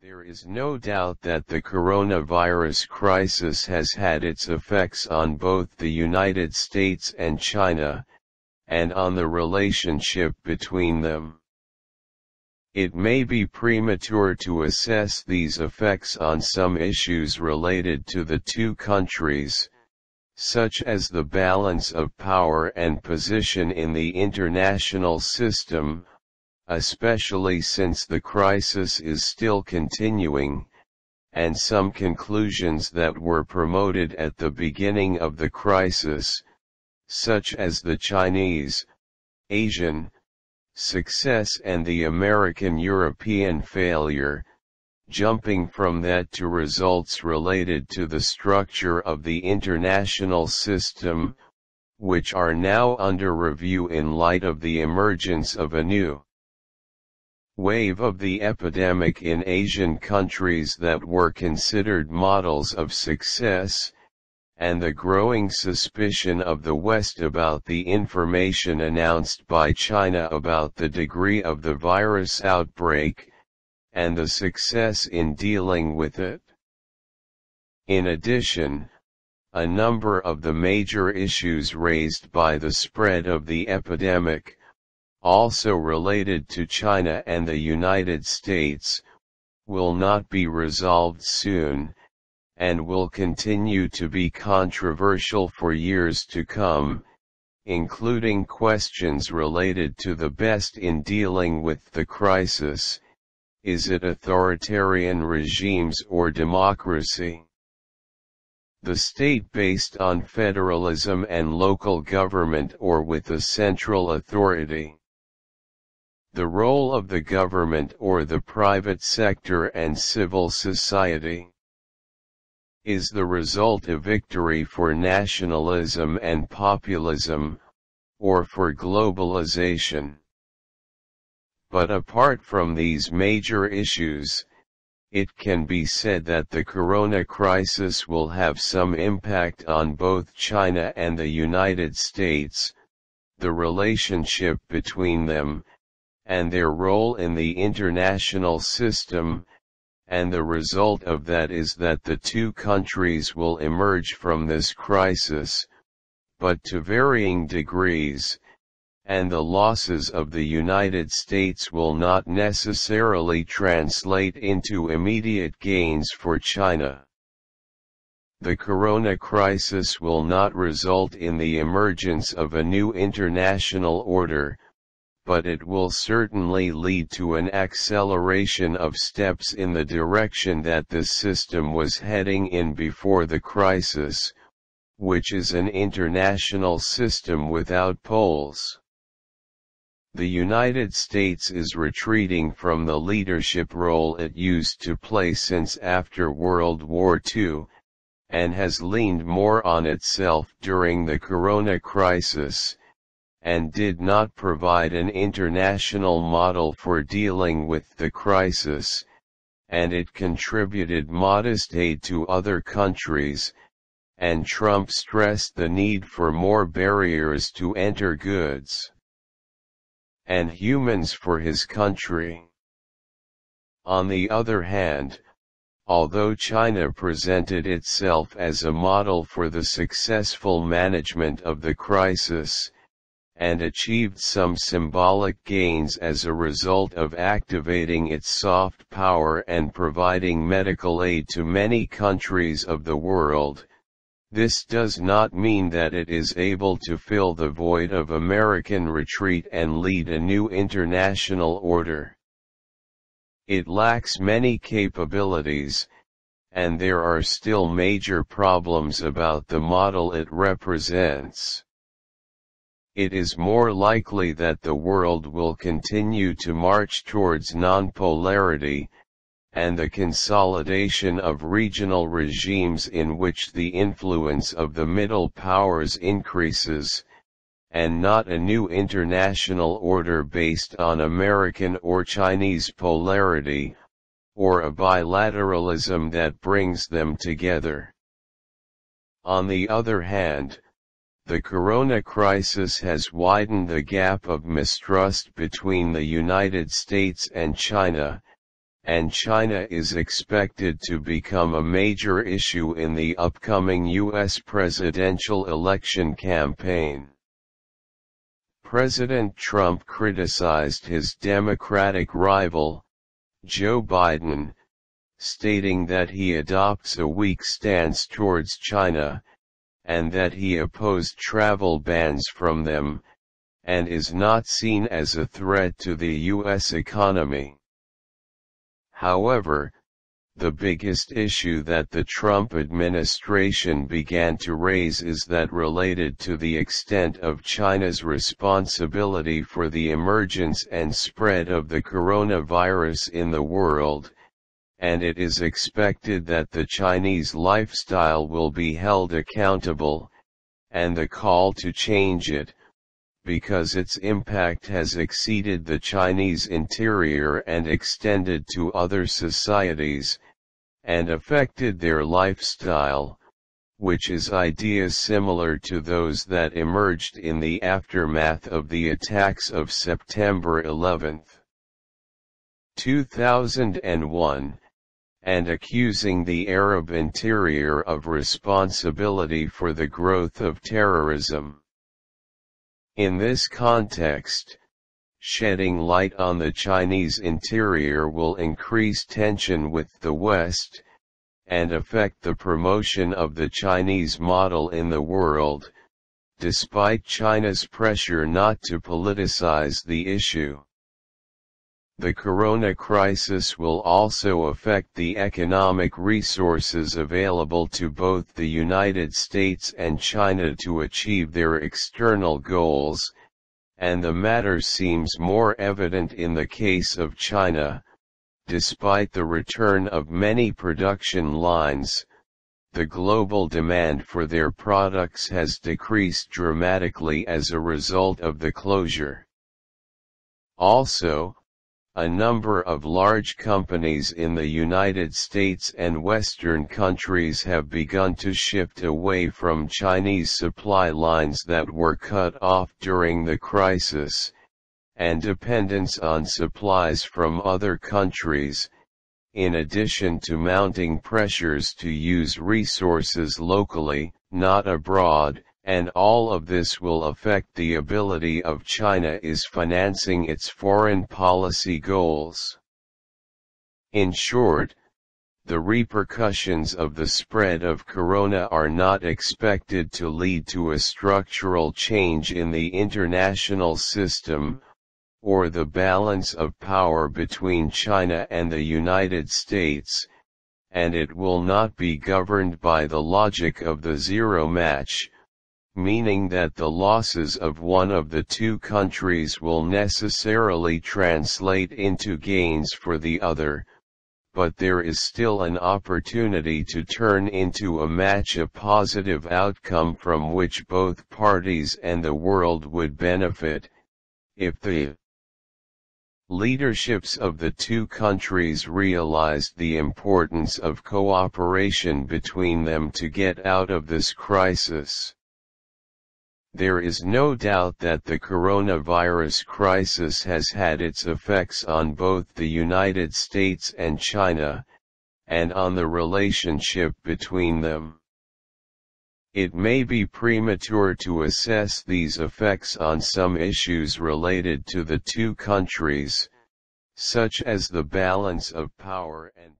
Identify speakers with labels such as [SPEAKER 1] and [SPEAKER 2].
[SPEAKER 1] There is no doubt that the coronavirus crisis has had its effects on both the United States and China, and on the relationship between them. It may be premature to assess these effects on some issues related to the two countries, such as the balance of power and position in the international system, especially since the crisis is still continuing, and some conclusions that were promoted at the beginning of the crisis, such as the Chinese, Asian, success and the American-European failure, jumping from that to results related to the structure of the international system, which are now under review in light of the emergence of a new wave of the epidemic in Asian countries that were considered models of success, and the growing suspicion of the West about the information announced by China about the degree of the virus outbreak, and the success in dealing with it. In addition, a number of the major issues raised by the spread of the epidemic, also related to China and the United States, will not be resolved soon, and will continue to be controversial for years to come, including questions related to the best in dealing with the crisis, is it authoritarian regimes or democracy? The state based on federalism and local government or with a central authority. The role of the government or the private sector and civil society is the result of victory for nationalism and populism, or for globalization. But apart from these major issues, it can be said that the corona crisis will have some impact on both China and the United States, the relationship between them, and their role in the international system, and the result of that is that the two countries will emerge from this crisis, but to varying degrees, and the losses of the United States will not necessarily translate into immediate gains for China. The corona crisis will not result in the emergence of a new international order, but it will certainly lead to an acceleration of steps in the direction that the system was heading in before the crisis, which is an international system without poles. The United States is retreating from the leadership role it used to play since after World War II, and has leaned more on itself during the corona crisis, and did not provide an international model for dealing with the crisis, and it contributed modest aid to other countries, and Trump stressed the need for more barriers to enter goods and humans for his country. On the other hand, although China presented itself as a model for the successful management of the crisis, and achieved some symbolic gains as a result of activating its soft power and providing medical aid to many countries of the world. This does not mean that it is able to fill the void of American retreat and lead a new international order. It lacks many capabilities, and there are still major problems about the model it represents it is more likely that the world will continue to march towards non-polarity, and the consolidation of regional regimes in which the influence of the middle powers increases, and not a new international order based on American or Chinese polarity, or a bilateralism that brings them together. On the other hand, the corona crisis has widened the gap of mistrust between the United States and China, and China is expected to become a major issue in the upcoming U.S. presidential election campaign. President Trump criticized his Democratic rival, Joe Biden, stating that he adopts a weak stance towards China, and that he opposed travel bans from them, and is not seen as a threat to the U.S. economy. However, the biggest issue that the Trump administration began to raise is that related to the extent of China's responsibility for the emergence and spread of the coronavirus in the world, and it is expected that the Chinese lifestyle will be held accountable, and the call to change it, because its impact has exceeded the Chinese interior and extended to other societies, and affected their lifestyle, which is ideas similar to those that emerged in the aftermath of the attacks of September 11, 2001, and accusing the Arab interior of responsibility for the growth of terrorism. In this context, shedding light on the Chinese interior will increase tension with the West, and affect the promotion of the Chinese model in the world, despite China's pressure not to politicize the issue. The corona crisis will also affect the economic resources available to both the United States and China to achieve their external goals, and the matter seems more evident in the case of China, despite the return of many production lines, the global demand for their products has decreased dramatically as a result of the closure. Also, a number of large companies in the United States and Western countries have begun to shift away from Chinese supply lines that were cut off during the crisis, and dependence on supplies from other countries, in addition to mounting pressures to use resources locally, not abroad, and all of this will affect the ability of China is financing its foreign policy goals. In short, the repercussions of the spread of corona are not expected to lead to a structural change in the international system, or the balance of power between China and the United States, and it will not be governed by the logic of the zero match, meaning that the losses of one of the two countries will necessarily translate into gains for the other, but there is still an opportunity to turn into a match a positive outcome from which both parties and the world would benefit, if the leaderships of the two countries realized the importance of cooperation between them to get out of this crisis. There is no doubt that the coronavirus crisis has had its effects on both the United States and China, and on the relationship between them. It may be premature to assess these effects on some issues related to the two countries, such as the balance of power and